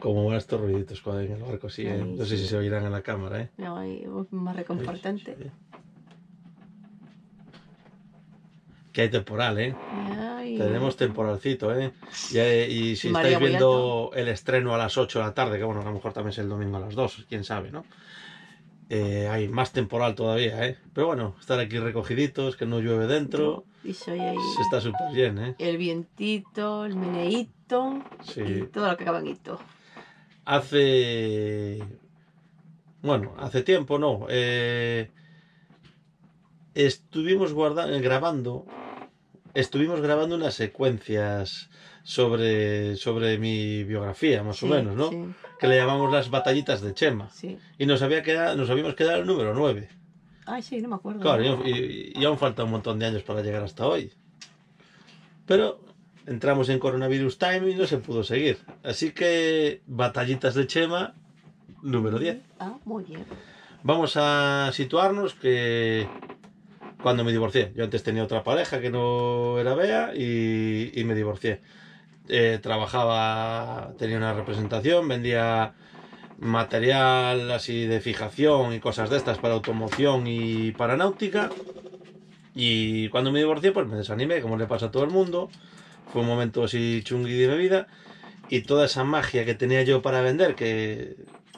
Como van estos ruiditos cuando en el barco, sí. ¿eh? No sé si se oirán en la cámara, ¿eh? No, hay más reconfortante. Sí. Que hay temporal, ¿eh? Ay. Tenemos temporalcito, ¿eh? Y, eh, y si María estáis viendo el estreno a las 8 de la tarde, que bueno, a lo mejor también es el domingo a las 2, quién sabe, ¿no? Eh, hay más temporal todavía, ¿eh? Pero bueno, estar aquí recogiditos, que no llueve dentro, Y soy ahí. se está súper bien, ¿eh? El vientito, el meneíto Sí. y todo lo que acaba en hito. Hace. Bueno, hace tiempo, no. eh, estuvimos guarda- grabando. Estuvimos grabando unas secuencias sobre, sobre mi biografía, más o menos, ¿no? Sí, Que le llamamos las batallitas de Chema. sí. Y nos, había quedado, nos habíamos quedado el número 9. Ay, sí, no me acuerdo. Claro, y, y- y aún falta un montón de años para llegar hasta hoy. Pero entramos en Coronavirus Time y no se pudo seguir. Así que batallitas de Chema, número 10. Ah, muy bien. Vamos a situarnos que cuando me divorcié, yo antes tenía otra pareja que no era Bea y, y me divorcié. Eh, trabajaba, tenía una representación, vendía material así de fijación y cosas de estas para automoción y para náutica. Y cuando me divorcié, pues me desanimé, como le pasa a todo el mundo. Fue un momento así chungui de mi vida. Y toda esa magia que tenía yo para vender, que,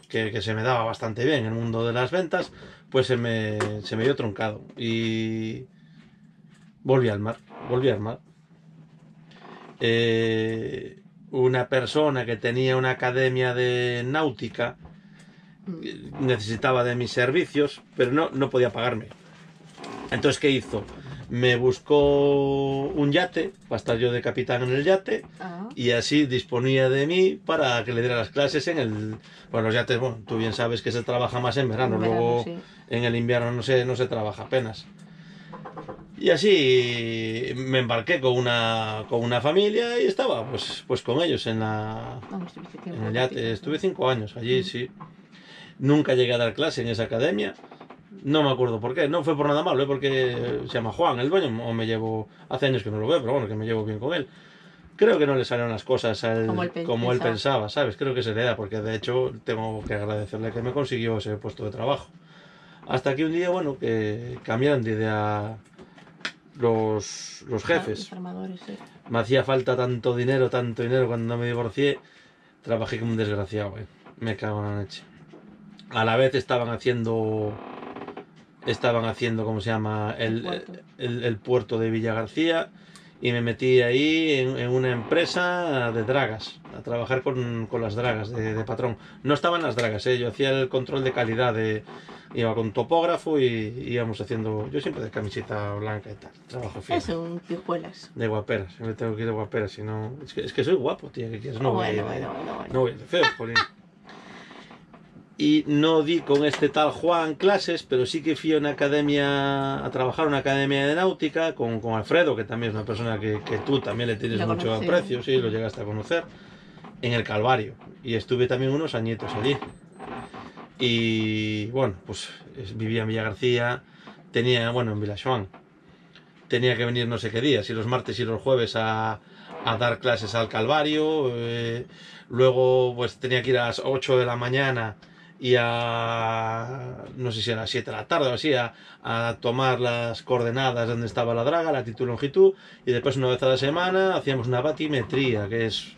que, que se me daba bastante bien en el mundo de las ventas, pues se me, se me dio truncado. Y volví al mar, volví al mar. Eh, una persona que tenía una academia de náutica Mm. necesitaba de mis servicios, pero no, no podía pagarme. Entonces, ¿qué hizo? Me buscó un yate, para estar yo de capitán en el yate, Ah, y así disponía de mí para que le diera las clases en el... Bueno, los yates, bueno, tú bien sabes que se trabaja más en verano, en verano, luego sí. en el invierno no se, no se trabaja apenas. Y así me embarqué con una, con una familia y estaba pues, pues con ellos en la, Vamos, en el yate. Estuve cinco años allí, Mm. sí. Nunca llegué a dar clase en esa academia. No me acuerdo por qué. No fue por nada malo, ¿eh? porque se llama Juan, el dueño, o me llevo... Hace años que no lo veo, pero bueno, que me llevo bien con él. Creo que no le salieron las cosas Como él pensaba. ¿sabes? Creo que se le da, porque de hecho tengo que agradecerle que me consiguió ese puesto de trabajo. Hasta que un día, bueno, que cambiaron de idea los, los jefes. Me hacía falta tanto dinero, tanto dinero cuando me divorcié. Trabajé como un desgraciado, eh. Me cago en la leche. A la vez estaban haciendo. Estaban haciendo, ¿cómo se llama? El, El puerto. el- el puerto de Villa García. Y me metí ahí en, en una empresa de dragas. A trabajar con, con las dragas de, de patrón. No estaban las dragas, ¿eh? Yo hacía el control de calidad. De, iba con topógrafo y íbamos haciendo. Yo siempre de camiseta blanca y tal. Trabajo fino. Es un pijuelas. De guapera, siempre tengo que ir de guapera, si no... Es que, es que soy guapo, tía, ¿qué quieres? No voy a ir bueno, de- bueno, bueno, bueno. No voy a ir de feo, jolín. Y no di con este tal Juan clases, pero sí que fui a una academia, a trabajar una academia de náutica con, con Alfredo, que también es una persona que, que tú también le tienes Lo mucho conocí. aprecio, sí, lo llegaste a conocer, en el Calvario. Y estuve también unos añitos allí. Y bueno, pues es- vivía en Villa García, tenía, bueno, en Villajoan. Tenía que venir no sé qué días, y los martes y los jueves a, a dar clases al Calvario. eh, luego, pues tenía que ir a las 8 de la mañana y a, no sé si a las 7 de la tarde o así, a, a tomar las coordenadas donde estaba la draga, latitud, longitud, y después una vez a la semana hacíamos una batimetría, que es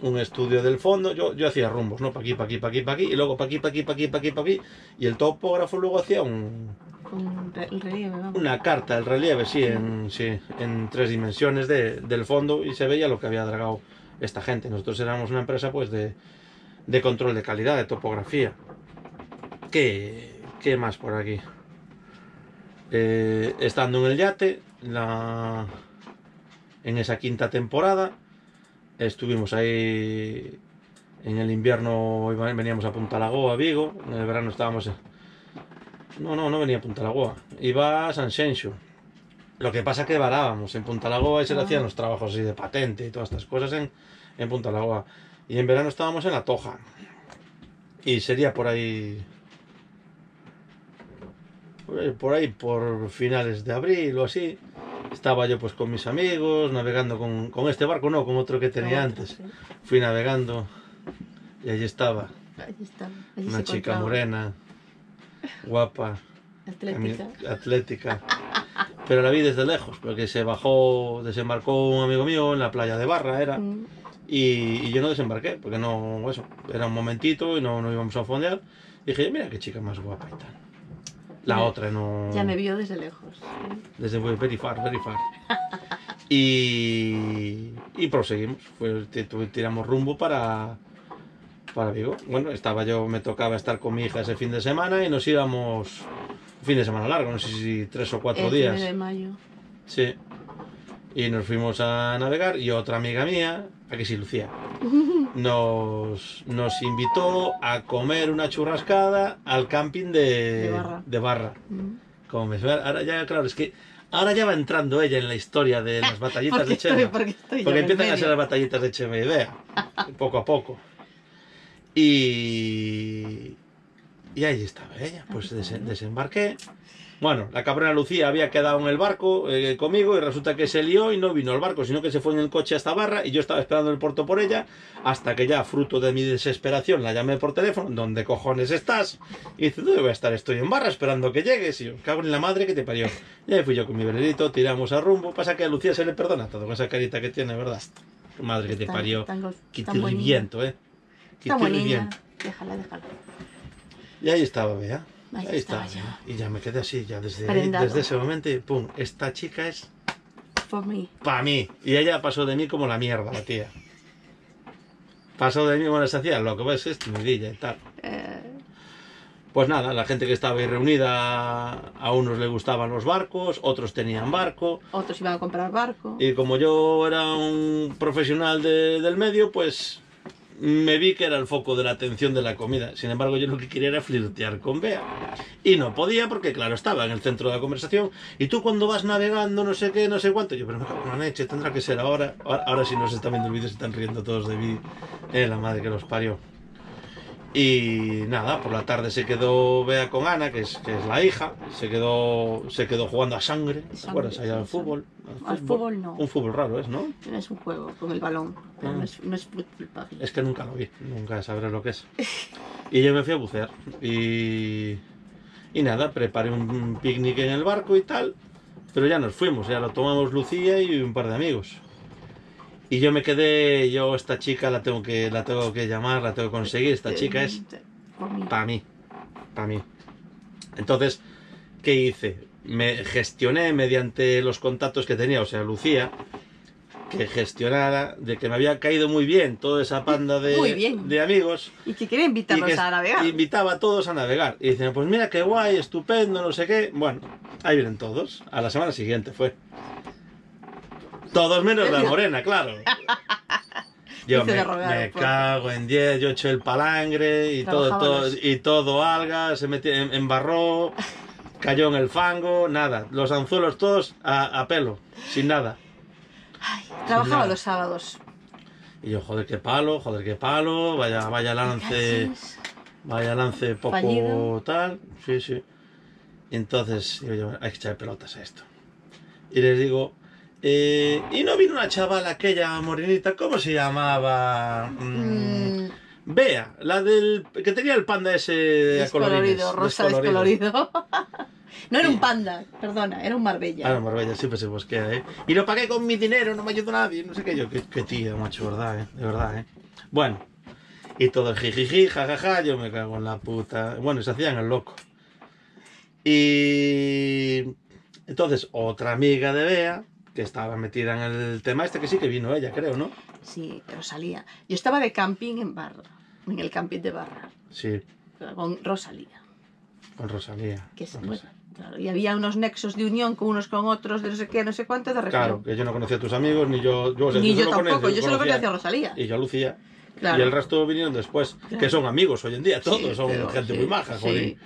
un estudio del fondo, yo, yo hacía rumbos, ¿no? Pa' aquí, pa' aquí, pa' aquí, pa' aquí, y luego pa' aquí, pa' aquí, pa' aquí, pa' aquí, pa' aquí, y el topógrafo luego hacía un, Un re- el relieve, vamos. una carta, el relieve, sí, en, sí, en tres dimensiones de- del fondo y se veía lo que había dragado esta gente. Nosotros éramos una empresa pues de, de control de calidad, de topografía. ¿Qué, qué más por aquí? Eh, estando en el yate, la, en esa quinta temporada, estuvimos ahí en el invierno, veníamos a Punta Lagoa, a Vigo, en el verano estábamos... no, no, no venía a Punta Lagoa. Iba a San Xenxo. Lo que pasa que varábamos en Punta Lagoa y se le Ah. hacían los trabajos así de patente y todas estas cosas en, en Punta Lagoa. Y en verano estábamos en La Toja. Y sería por ahí... Por ahí, por ahí, por finales de abril o así. Estaba yo pues con mis amigos, navegando con, con este barco, no, con otro que tenía Otro, antes. sí. Fui navegando Y allí estaba. Allí una chica morena, guapa, Atlética. Pero la vi desde lejos, porque se bajó, desembarcó un amigo mío en la playa de Barra, era. Mm. Y, y yo no desembarqué, porque no, eso, era un momentito y no, no íbamos a fondear. Y dije, mira qué chica más guapa y tal. La otra no... Ya me vio desde lejos. Desde muy very far, very far. Y, y proseguimos. Pues tiramos rumbo para, para Vigo. Bueno, estaba yo, me tocaba estar con mi hija ese fin de semana y nos íbamos fin de semana largo, no sé si tres o cuatro El días. 9 de mayo. Sí. Y nos fuimos a navegar y otra amiga mía, aquí sí, Lucía, nos, nos invitó a comer una churrascada al camping de, De Barra. de Barra. Mm. Como me ahora ya, claro, es que ahora ya va entrando ella en la historia de las batallitas Porque de estoy, Chema. porque estoy empiezan a ser las batallitas de Chema y Bea, poco a poco. Y, y ahí estaba ella, pues ella. desembarqué. Bueno, la cabrona Lucía había quedado en el barco eh, conmigo y resulta que se lió y no vino al barco, sino que se fue en el coche hasta Barra y yo estaba esperando en el puerto por ella hasta que ya, fruto de mi desesperación, la llamé por teléfono, ¿dónde cojones estás? Y dice, ¿dónde voy a estar? Estoy en Barra esperando que llegues. Y yo, cago en la madre que te parió. Y ahí fui yo con mi velerito, tiramos a rumbo. Pasa que a Lucía se le perdona todo con esa carita que tiene, ¿verdad? Madre que te Tan- parió. tan go- Que tan bonita. viento, ¿eh? Que Está bonita. viento. Déjala, déjala. Y ahí estaba, Bea. Ahí estaba. Y ya me quedé así, ya desde, ahí, desde ese momento, y pum, esta chica es For me. para mí. Y ella pasó de mí como la mierda, la tía. Pasó de mí, bueno, se hacía lo que ves, es timidilla y tal. Eh, Pues nada, la gente que estaba ahí reunida, a unos le gustaban los barcos, otros tenían barco. otros iban a comprar barco. Y como yo era un profesional de- del medio, pues me vi que era el foco de la atención de la comida. Sin embargo, yo lo que quería era flirtear con Bea. Y no podía porque, claro, estaba en el centro de la conversación. Y tú cuando vas navegando, no sé qué, no sé cuánto. Yo, pero me cago en la tendrá que ser ahora. Ahora, ahora sí nos están viendo el vídeo, se están riendo todos de mí. Eh, la madre que los parió. Y nada, por la tarde se quedó Bea con Ana, que es, que es la hija. Se quedó, se quedó jugando a sangre. ¿Te acuerdas? Sí, al fútbol. Al fútbol no. Un fútbol raro es, ¿no? Es un juego con el balón, pero Ah. no es, no es. Es que nunca lo vi, nunca sabré lo que es. Y yo me fui a bucear. Y, y nada, preparé un picnic en el barco y tal. Pero ya nos fuimos, ya lo tomamos Lucía y un par de amigos. Y yo me quedé, yo esta chica la tengo que, la tengo que llamar, la tengo que conseguir. Esta chica es para mí, para mí. Entonces, ¿qué hice? Me gestioné mediante los contactos que tenía, o sea, Lucía, que gestionara de que me había caído muy bien toda esa panda de, Muy bien. de amigos Y que quiere invitarnos que a navegar. invitaba a todos a navegar. Y dicen, pues mira qué guay, estupendo, no sé qué. Bueno, ahí vienen todos. A la semana siguiente fue. Todos menos la morena, claro. Yo me, me por- cago en 10, yo eché el palangre y todo, todo, y todo alga, se metió, en- embarró, cayó en el fango, nada. Los anzuelos todos a, a pelo, sin nada. Ay, trabajaba nada. los sábados. Y yo, joder, qué palo, joder, qué palo, vaya, vaya lance. Vaya lance poco Fallido. tal. Sí, sí. Entonces, digo yo, hay que echar pelotas a esto. Y les digo, eh, y no vino una chavala aquella morenita, ¿cómo se llamaba? Mm, Mm, Bea, la del que tenía el panda ese de descolorido, rosa descolorido. no era un panda, perdona, era un Marbella. Ah, no, Marbella, siempre se bosquea, ¿eh? Y lo pagué con mi dinero, no me ayudó nadie, no sé qué yo. Qué, qué tío, macho, verdad, ¿eh? De verdad, ¿eh? Bueno, y todo el jijiji, jajaja, yo me cago en la puta. Bueno, y se hacían el loco. Y entonces, otra amiga de Bea, que estaba metida en el tema este, que sí que vino ella, creo, ¿no? Sí, Rosalía. Yo estaba de camping en Barra, en el camping de Barra, Sí, con Rosalía. con Rosalía. Que es, bueno, claro, y había unos nexos de unión con unos con otros, de no sé qué, no sé cuánto, de Claro, región. que yo no conocía a tus amigos, ni yo... yo o sea, Ni yo tampoco, yo solo conocía- a Rosalía. Y yo a Lucía. Claro. Y el resto vinieron después, que Claro. son amigos hoy en día, todos Sí, son pero gente sí, muy maja, sí. joder.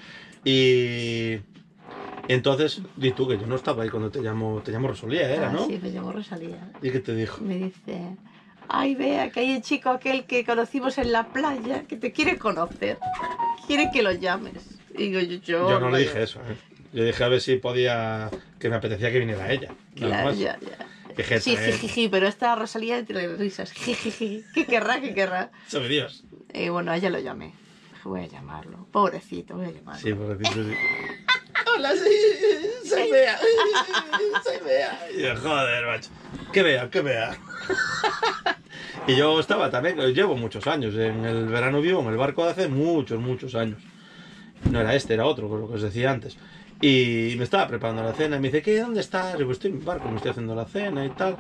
Y entonces, di tú que yo no estaba ahí cuando te llamo, te llamo Rosalía, era, Ah, ¿no? Sí, me llamó Rosalía. ¿Y qué te dijo? Me dice, ay, vea, que hay el chico aquel que conocimos en la playa, que te quiere conocer, quiere que lo llames. Y digo, yo, yo, Yo no le dije eso, ¿eh? Yo dije a ver si podía, que me apetecía que viniera ella. Claro, ya, ya. Qué jeta, Sí, ¿eh? jijiji, pero esta Rosalía entre risas. Jijiji, ¿qué querrá, qué querrá? Sabe Dios. Y bueno, a ella lo llamé. Voy a llamarlo. Pobrecito, voy a llamarlo. Sí, pobrecito, sí. Hola, sí, soy Bea. Soy Bea. Y yo, joder, macho. Que vea, que vea. Y yo estaba también, llevo muchos años. En el verano vivo en el barco de hace muchos, muchos años. No era este, era otro, por lo que os decía antes. Y me estaba preparando la cena. Y me dice, ¿qué? ¿Dónde estás? Digo, estoy en mi barco, me estoy haciendo la cena y tal.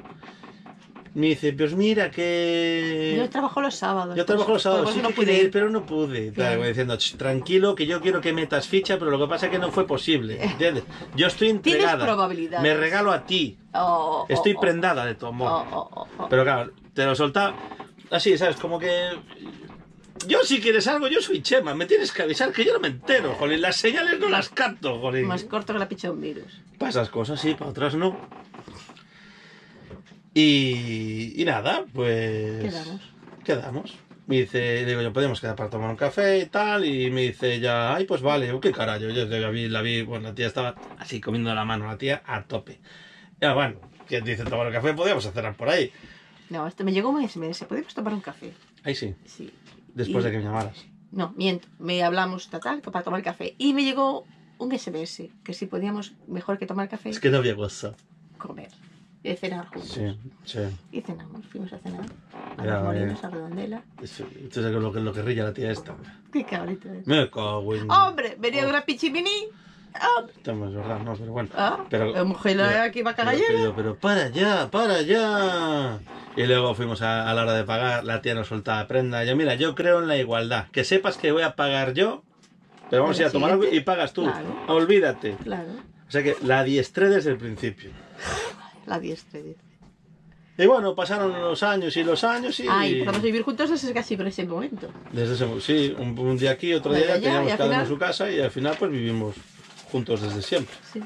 Me dice, pues mira que... Yo trabajo los sábados. Yo trabajo los pues- sábados, pues sí no que pude ir, pero no pude. Claro. diciendo, "Ch, tranquilo, que yo quiero que metas ficha, pero lo que pasa es que no fue posible. ¿Entiendes? Yo estoy Tienes entregada. probabilidades. Me regalo a ti. Oh, oh, Estoy oh, prendada de tu oh, amor. oh, oh, oh. Pero claro, te lo soltaba así, ¿sabes? Como que. Yo, si quieres algo, yo soy Chema. Me tienes que avisar que yo no me entero, jolín. Las señales no las capto, jolín. Más corto que la picha de un virus. Para esas cosas sí, para otras no. Y, y nada, pues. Quedamos. Quedamos. Me dice, digo yo, podemos quedar para tomar un café y tal. Y me dice ya, ay, pues vale, oh, qué carajo. Yo la vi, la vi, bueno, la tía estaba así comiendo la mano, la tía a tope. Ya, bueno, que dice tomar un café, podíamos hacer por ahí. No, este me llegó un SMS. ¿Podemos tomar un café? Ahí sí, Sí. después Y- de que me llamaras. No, miento. Me hablamos total para tomar café. Y me llegó un SMS que si podíamos, mejor que tomar café, Es que no había WhatsApp. comer. Y cenar juntos. Sí, sí. Y cenamos, fuimos a cenar. A Ya, los molinos, eh. a Redondela. Eso- Esto es lo que, lo que rilla la tía esta. Qué cabrito es. Me cago en... ¡Hombre! Venía Oh. una pichimini. ¡Ah! Estamos, verdad, no, pero bueno. ah, Pero- la mujer pero- aquí va a Pero, pero, para ya, para ya. Y luego fuimos a, a la hora de pagar, la tía nos soltaba prenda. Yo, mira, yo creo en la igualdad. Que sepas que voy a pagar yo, pero vamos a ir a tomar algo y pagas tú. Claro. Olvídate. Claro. O sea que la diestré desde el principio. La diestra, dice. Y bueno, pasaron los años y los años y... Ay, a vivir juntos desde casi por ese momento. Desde ese, sí, un, un día aquí, otro día allá, teníamos cada uno en final- su casa y al final pues vivimos juntos desde siempre. Sí.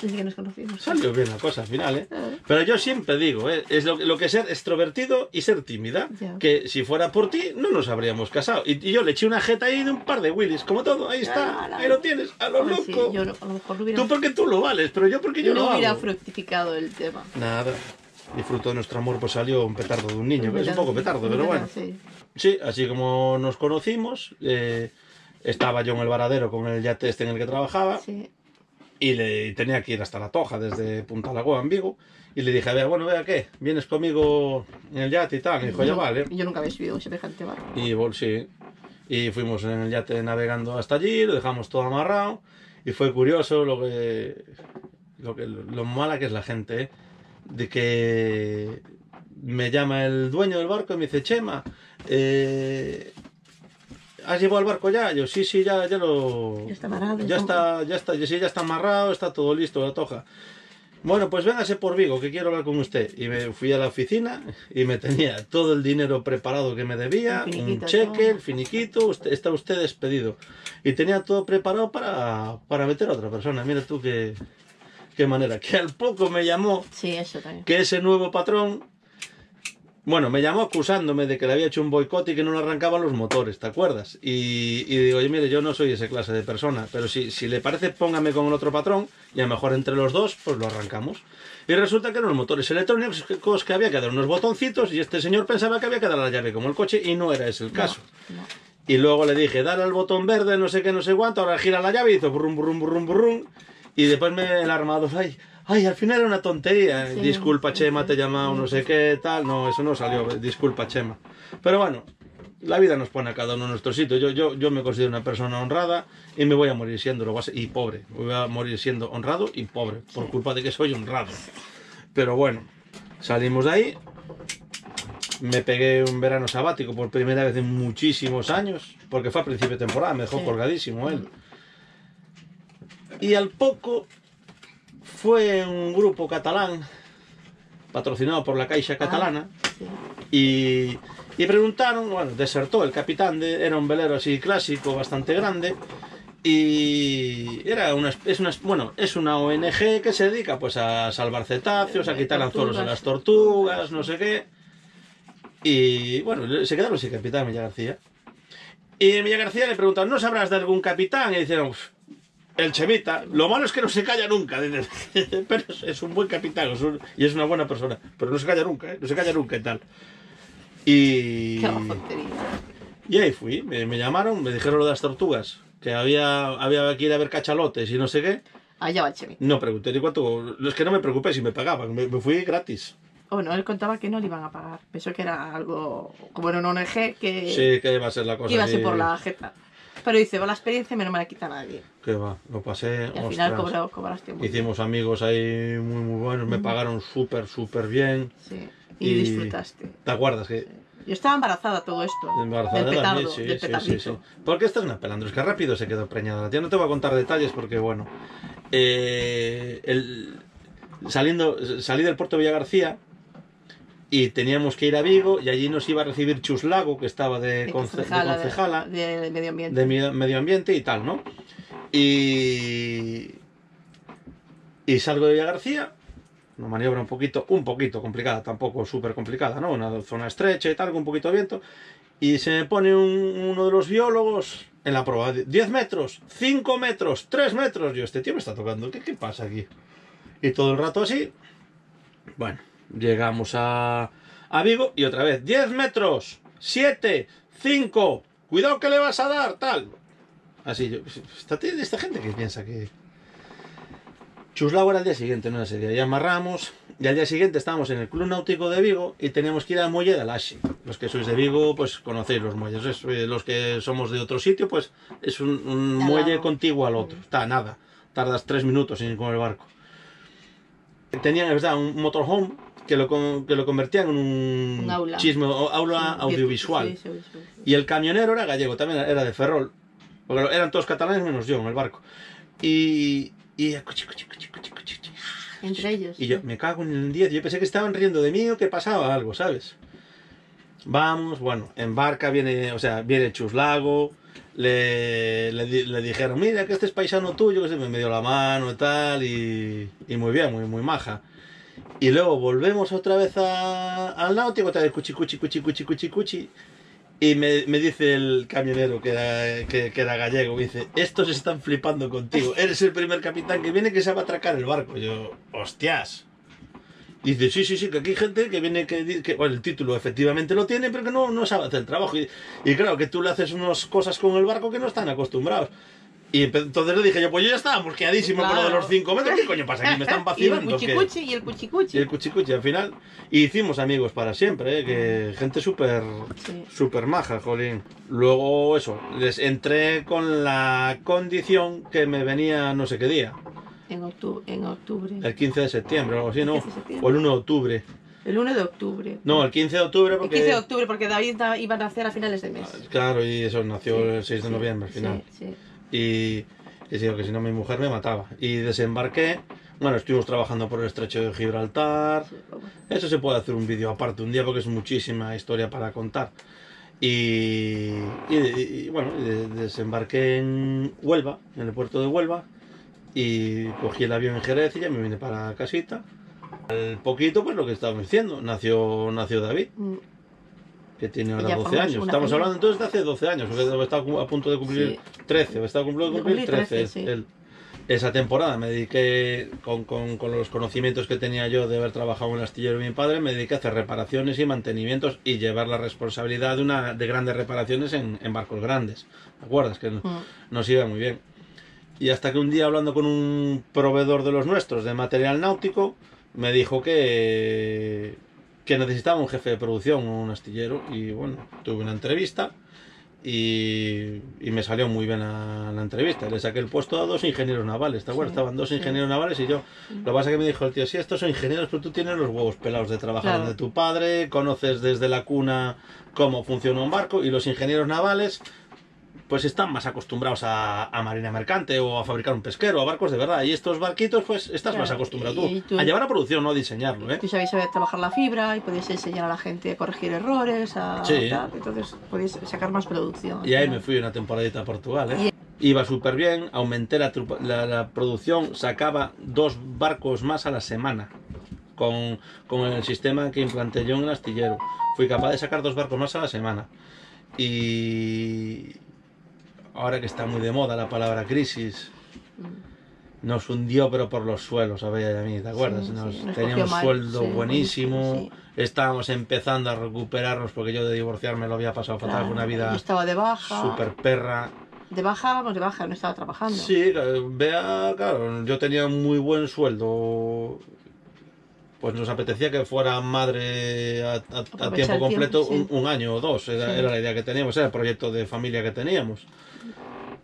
Desde que nos conocimos. Salió bien la cosa al final, ¿eh? Pero yo siempre digo, ¿eh? es lo, lo que es ser extrovertido y ser tímida. Ya. Que si fuera por ti, no nos habríamos casado. Y, y yo le eché una jeta ahí de un par de Willys, como todo, ahí está, Ah, ahí lo tienes, a lo Ay, sí, loco. yo no- a lo mejor no hubiera, Tú porque tú lo vales, pero yo porque yo no lo hubiera hago. fructificado el tema. Nada. Y fruto de nuestro amor pues salió un petardo de un niño, es un poco petardo, pero bueno. Sí. Sí, así como nos conocimos, eh, estaba yo en el varadero con el yate este en el que trabajaba. sí. Y le y tenía que ir hasta La Toja, desde Punta Lagoa, en Vigo. Y le dije, vea, bueno, vea, ¿qué? ¿Vienes conmigo en el yate y tal? Me dijo, ya vale. Yo nunca había subido semejante barco. Y vol- sí. Y fuimos en el yate navegando hasta allí, lo dejamos todo amarrado. Y fue curioso lo que. Lo, que, lo mala que es la gente, ¿eh? De que me llama el dueño del barco y me dice, Chema, eh, ¿has llevado el barco ya? Yo, sí, sí, ya, ya lo. Ya está amarrado, Ya está, ya está, sí, ya está amarrado, está todo listo, la toja. Bueno, pues véngase por Vigo, que quiero hablar con usted. Y me fui a la oficina y me tenía todo el dinero preparado que me debía, un cheque, todo. el finiquito, usted, está usted despedido. Y tenía todo preparado para, para meter a otra persona. Mira tú qué, qué manera. Que al poco me llamó Sí, eso también. que ese nuevo patrón, bueno, me llamó acusándome de que le había hecho un boicot y que no le arrancaban los motores, ¿te acuerdas? Y, y digo, oye, mire, yo no soy esa clase de persona, pero si, si le parece, póngame con el otro patrón y a lo mejor entre los dos, pues lo arrancamos. Y resulta que eran los motores electrónicos que había que dar unos botoncitos y este señor pensaba que había que dar la llave como el coche y no era ese el caso. No. Y luego le dije, dale al botón verde, no sé qué, no sé cuánto, ahora gira la llave y hizo burrum, burrum, burrum, burrum. Y después me el armado, ay, ay, al final era una tontería. Sí, disculpa, Chema, te he llamado, no sé qué, tal. No, eso no salió, disculpa, Chema. Pero bueno, la vida nos pone a cada uno en nuestro sitio. Yo, yo, yo me considero una persona honrada y me voy a morir siendo lo ser- y pobre. Voy a morir siendo honrado y pobre, por culpa de que soy honrado. Pero bueno, salimos de ahí. Me pegué un verano sabático por primera vez en muchísimos años, porque fue a principio de temporada, me dejó Sí. colgadísimo él. Y al poco fue un grupo catalán, patrocinado por la Caixa Catalana, Sí. y, y preguntaron, bueno, desertó el capitán, de, era un velero así clásico, bastante grande, y era una, es una, bueno, es una ONG que se dedica pues a salvar cetáceos, a quitar anzuelos a las tortugas, no sé qué. Y bueno, se quedaron sin capitán Milla García. Y Milla García le preguntaron, ¿no sabrás de algún capitán? Y dijeron, "Uf, el Chemita. Lo malo es que no se calla nunca. Pero es, un buen capitán es un- y es una buena persona. Pero no se calla nunca, ¿eh? No se calla nunca y tal. Y... Y ahí fui, me, me llamaron, me dijeron lo de las tortugas, que había, había que ir a ver cachalotes y no sé qué. Allá va el Chemi. No pregunté ni cuánto, es que no me preocupé si me pagaban, me, me fui gratis. Oh, no, él contaba que no le iban a pagar. Pensó que era algo como en una ONG que, Sí, que iba a ser la cosa. que iba a ser por la jeta. Pero dice, va la experiencia me no me la quita nadie. Que va, lo pasé. Y al final cobró, cobraste mucho. Hicimos amigos ahí muy, muy buenos, me pagaron súper, súper bien. Sí. Y, Y- disfrutaste. ¿Te acuerdas que Yo estaba embarazada todo esto. Embarazada del petardo, también, sí, del sí, sí, sí. Porque esta es una pelandro, es que rápido se quedó preñada la tía. No te voy a contar detalles porque, bueno, eh, el, saliendo, salí del puerto de Villagarcía y teníamos que ir a Vigo y allí nos iba a recibir Chuslago, que estaba de, De conce- de concejala, de, de medio ambiente. de mi- medio ambiente y tal, ¿no? Y, y salgo de Villagarcía, una maniobra un poquito, un poquito complicada, tampoco súper complicada, ¿no? Una zona estrecha y tal, con un poquito de viento, y se me pone un- uno de los biólogos en la prueba, 10 metros, 5 metros, 3 metros, yo, este tío me está tocando, ¿qué, qué pasa aquí? Y todo el rato así, bueno, llegamos a, a Vigo y otra vez, 10 metros, 7, 5, cuidado que le vas a dar, tal. Así, yo, esta, esta gente que piensa que... Chuslao era el día siguiente, no ese día. Ya amarramos y al día siguiente estábamos en el Club Náutico de Vigo y teníamos que ir al muelle de Alashi. Los que sois de Vigo, pues conocéis los muelles. Es, eh, los que somos de otro sitio, pues es un, muelle lado. contiguo al otro. Está nada. Tardas tres minutos en ir con el barco. Tenían, es verdad, un motorhome que lo, que lo convertían en un, Un aula. chisme, o- aula Sí, audiovisual. sí, sí. Y el camionero era gallego, también era de Ferrol. Porque eran todos catalanes menos yo en el barco. Y. Y. Entre ellos. Y yo, me cago en el 10. Yo pensé que estaban riendo de mí o que pasaba algo, ¿sabes? Vamos, bueno, en barca viene, o sea, viene Chuslago. Le, le, le dijeron, mira, que este es paisano tuyo, que se me dio la mano y tal. Y, y muy bien, muy, muy maja. Y luego volvemos otra vez a- al náutico, otra vez cuchi, cuchi, cuchi, cuchi, cuchi, cuchi. Y me, me dice el camionero que era, que, era gallego, me dice, estos están flipando contigo, eres el primer capitán que viene que sabe atracar el barco. Yo, hostias. Dice, sí, sí, sí, que aquí hay gente que viene que, que el título efectivamente lo tiene, pero que no, no sabe hacer el trabajo. Y, y claro, que tú le haces unas cosas con el barco que no están acostumbrados. Y entonces le dije yo, pues yo ya estaba mosqueadísimo con lo de los 5 metros. ¿Qué coño pasa aquí? ¿Me están y el vacilando? o qué?". cuchicuchi y el cuchicuchi. Y el cuchicuchi al final. Y hicimos amigos para siempre, ¿eh? que gente súper Sí. súper maja, jolín. Luego eso, les entré con la condición que me venía no sé qué día, En octubre. En octubre. el 15 de septiembre o algo así, ¿no? 15 de septiembre. O el 1 de octubre. El 1 de octubre. No, el 15 de octubre El porque... 15 de octubre, porque David da- iba a nacer a finales de mes. Claro, y eso nació Sí, el 6 de sí, noviembre al final. Sí, sí. Y, y digo que si no mi mujer me mataba. Y desembarqué, bueno, estuvimos trabajando por el estrecho de Gibraltar. Eso se puede hacer un vídeo aparte un día porque es muchísima historia para contar. Y, y- y, bueno, de- desembarqué en Huelva, en el puerto de Huelva, y cogí el avión en Jerez y ya me vine para casita. Al poquito, pues lo que estábamos diciendo, nació, nació David, Mm, que tiene ahora Ya 12 formamos años. Estamos hablando entonces de hace 12 años, porque está a punto de cumplir 13, o está a punto de De cumplir cumplir 13. 13, sí. él. Esa temporada me dediqué, con, con- con los conocimientos que tenía yo de haber trabajado en el astillero de mi padre, me dediqué a hacer reparaciones y mantenimientos y llevar la responsabilidad de, una, de grandes reparaciones en, en barcos grandes. ¿Te acuerdas? Que mm. nos iba muy bien. Y hasta que un día hablando con un proveedor de los nuestros de material náutico, me dijo que, que necesitaba un jefe de producción, un astillero. Y bueno, tuve una entrevista y, y me salió muy bien la, la entrevista. Le saqué el puesto a dos ingenieros navales, ¿te acuerdas? Sí, Estaban dos sí. ingenieros navales y yo. Lo que pasa es que me dijo el tío, sí, estos son ingenieros, pero tú tienes los huevos pelados de trabajar Claro. de tu padre, conoces desde la cuna cómo funciona un barco y los ingenieros navales pues están más acostumbrados a, a marina mercante o a fabricar un pesquero, a barcos de verdad. Y estos barquitos, pues estás Claro, más acostumbrado tú, tú- a llevar a producción, no a diseñarlo, ¿eh? Tú saber trabajar la fibra y podías enseñar a la gente a corregir errores, a Sí. tal, entonces podías sacar más producción. Y ahí me fui una temporadita a Portugal, ¿eh? Iba súper bien, aumenté la- la producción, sacaba dos barcos más a la semana con, con el sistema que implanté yo en el astillero. Fui capaz de sacar dos barcos más a la semana. Y ahora que está muy de moda la palabra crisis, nos hundió, pero por los suelos, a y a mí, ¿te acuerdas? Sí, Nos- sí, nos teníamos cogió mal, sueldo sí, buenísimo, estábamos empezando a recuperarnos porque yo de divorciarme lo había pasado fatal, Claro, una vida estaba de baja. súper perra. De baja, vamos, de baja, no estaba trabajando. Sí, Bea, claro, yo tenía muy buen sueldo. Pues nos apetecía que fuera madre a, a- a Aprovechar tiempo completo tiempo, sí. un, un año o dos, era, Sí. era la idea que teníamos, era el proyecto de familia que teníamos.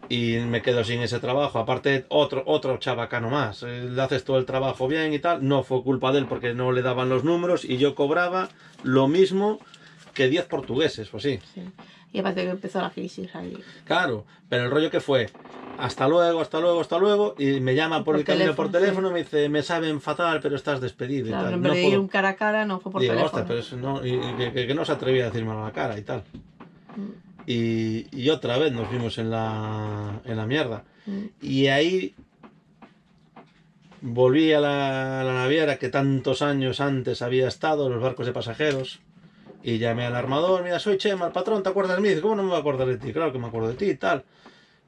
Y me quedo sin ese trabajo. Aparte, otro, otro chabacano más. Eh, Le haces todo el trabajo bien y tal. No fue culpa de él porque no le daban los números y yo cobraba lo mismo que 10 portugueses, pues sí. Sí. Y aparte que empezó la crisis ahí. Claro, pero el rollo que fue, hasta luego, hasta luego, hasta luego, y me llama por, Por el camino por teléfono, teléfono, me dice, me saben fatal, pero estás despedido Claro, y tal. No de ir un cara a cara, no fue por Digo, teléfono. "Hostia, pero eso no, y, y que, que- que no se atrevía a decirme a la cara y tal. Mm, Y, y otra vez nos vimos en la, en la mierda. mm. Y ahí volví a la, a la naviera que tantos años antes había estado, los barcos de pasajeros. Y llamé al armador, mira, soy Chema, el patrón, ¿te acuerdas de mí? Dice, ¿cómo no me voy a acordar de ti? Claro que me acuerdo de ti y tal.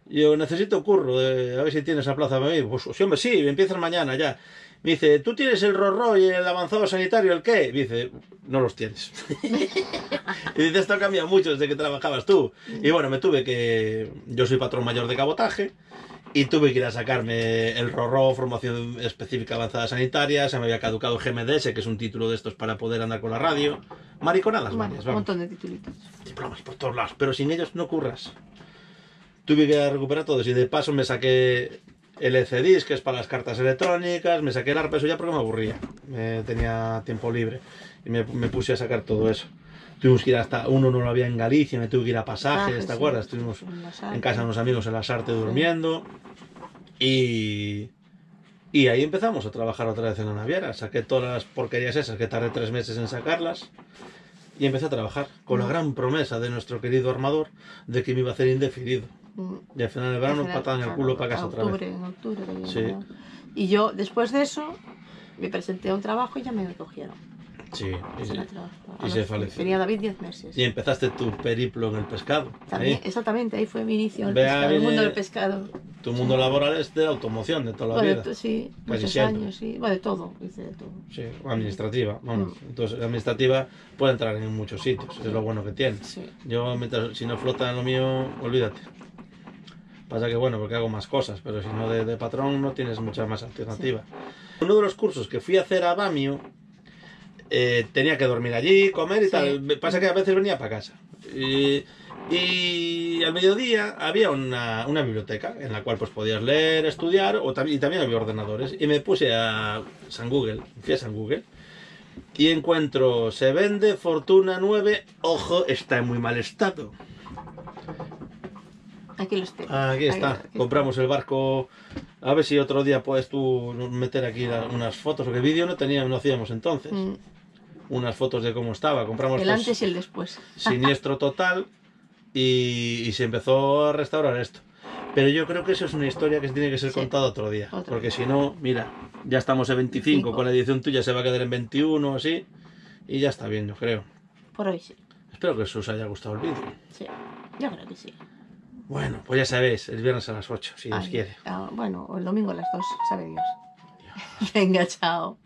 Yo necesito curro, de- a ver si tienes esa plaza para mí. Pues sí, hombre, sí, empiezas mañana ya. Me dice, ¿tú tienes el Rorro y el avanzado sanitario, el qué? Dice, no los tienes. y dice, esto ha cambiado mucho desde que trabajabas tú. Y bueno, me tuve que... Yo soy patrón mayor de cabotaje. Y tuve que ir a sacarme el RORO, formación específica avanzada sanitaria, se me había caducado GMDS, que es un título de estos para poder andar con la radio. Mariconadas Bueno, varias, un vamos. montón de titulitos. Diplomas por todos lados, pero sin ellos no curras. Tuve que recuperar todos y de paso me saqué el ECDIS, que es para las cartas electrónicas, me saqué el ARPA, eso ya porque me aburría, me tenía tiempo libre y me, me puse a sacar todo eso. Tuvimos que ir hasta, uno no lo había en Galicia, me tuve que ir a pasajes, Pasajes, ¿te sí. acuerdas? Estuvimos En las artes. casa de unos amigos en la Sarte durmiendo y, y ahí empezamos a trabajar otra vez en la naviera. Saqué todas las porquerías esas que tardé tres meses en sacarlas y empecé a trabajar con la gran promesa de nuestro querido armador de que me iba a hacer indefinido. Mm. Y al final del verano Al final, patada en el culo para casa a otra vez. octubre, En octubre, Sí. Y yo, después de eso, me presenté a un trabajo y ya me cogieron. Sí, y, sí. A se faleció. Tenía David 10 meses. Y empezaste tu periplo en el pescado. También, ahí. exactamente, ahí fue mi inicio en el, el mundo del pescado. Tu mundo laboral es de automoción de toda la Bueno, vida. sí, Casi muchos siempre. años, sí. Bueno, de todo, hice de todo. Sí, administrativa, vamos. Mm. Entonces, la administrativa puede entrar en muchos sitios, es lo bueno que tiene. Sí. Yo, mientras, si no flota en lo mío, olvídate. Pasa que bueno, porque hago más cosas, pero si no de, de patrón no tienes mucha más alternativa. Uno de los cursos que fui a hacer a Bamio, eh, tenía que dormir allí, comer y Sí. tal. Pasa que a veces venía para casa. Y, y al mediodía había una, una biblioteca en la cual pues podías leer, estudiar o y también había ordenadores. Y me puse a San Google, fui a San Google y encuentro se vende Fortuna 9, ojo, está en muy mal estado. Aquí los tengo. Aquí está, Aquí- aquí compramos el barco. A ver si otro día puedes tú meter aquí unas fotos, porque vídeo no teníamos, no hacíamos entonces. Mm, Unas fotos de cómo estaba. Compramos El pues, antes y el después. siniestro total y, y se empezó a restaurar esto. Pero yo creo que eso es una historia que tiene que ser Sí. contada otro día. Otro porque si no, mira, ya estamos en 25, Cinco. con la edición tuya se va a quedar en 21 o así. Y ya está bien, yo creo. Por hoy sí. Espero que os haya gustado el vídeo. Sí. Yo creo que sí. Bueno, pues ya sabéis, el viernes a las 8, si Dios Ay, quiere. ah, bueno, o el domingo a las dos, sabe Dios. Venga, chao.